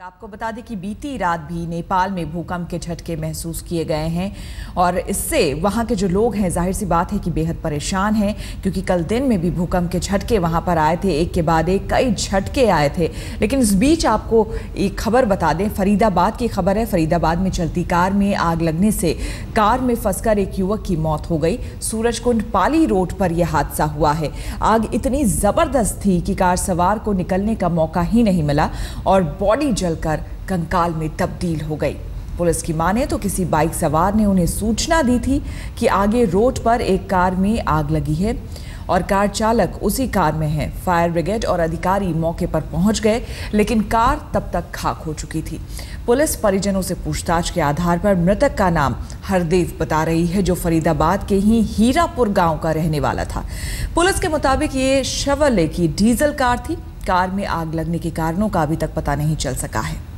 आपको बता दें कि बीती रात भी नेपाल में भूकंप के झटके महसूस किए गए हैं और इससे वहाँ के जो लोग हैं, ज़ाहिर सी बात है कि बेहद परेशान हैं, क्योंकि कल दिन में भी भूकंप के झटके वहाँ पर आए थे। एक के बाद एक कई झटके आए थे। लेकिन इस बीच आपको एक खबर बता दें, फरीदाबाद की खबर है। फरीदाबाद में चलती कार में आग लगने से कार में फंसकर एक युवक की मौत हो गई। सूरजकुंड पाली रोड पर यह हादसा हुआ है। आग इतनी ज़बरदस्त थी कि कार सवार को निकलने का मौका ही नहीं मिला और बॉडी जलकर कंकाल में तब्दील हो गई। पुलिस की माने तो किसी बाइक सवार ने उन्हें सूचना दी थी कि आगे रोड पर एक कार में आग लगी है और कार चालक उसी कार में है। फायर ब्रिगेड और अधिकारी मौके पर पहुँच गए, लेकिन कार तब तक खाक हो चुकी थी। पुलिस परिजनों से पूछताछ के आधार पर मृतक का नाम हरदेव बता रही है, जो फरीदाबाद के ही हीरापुर गाँव का रहने वाला था। पुलिस के मुताबिक ये शवले की डीजल कार थी। कार में आग लगने के कारणों का अभी तक पता नहीं चल सका है।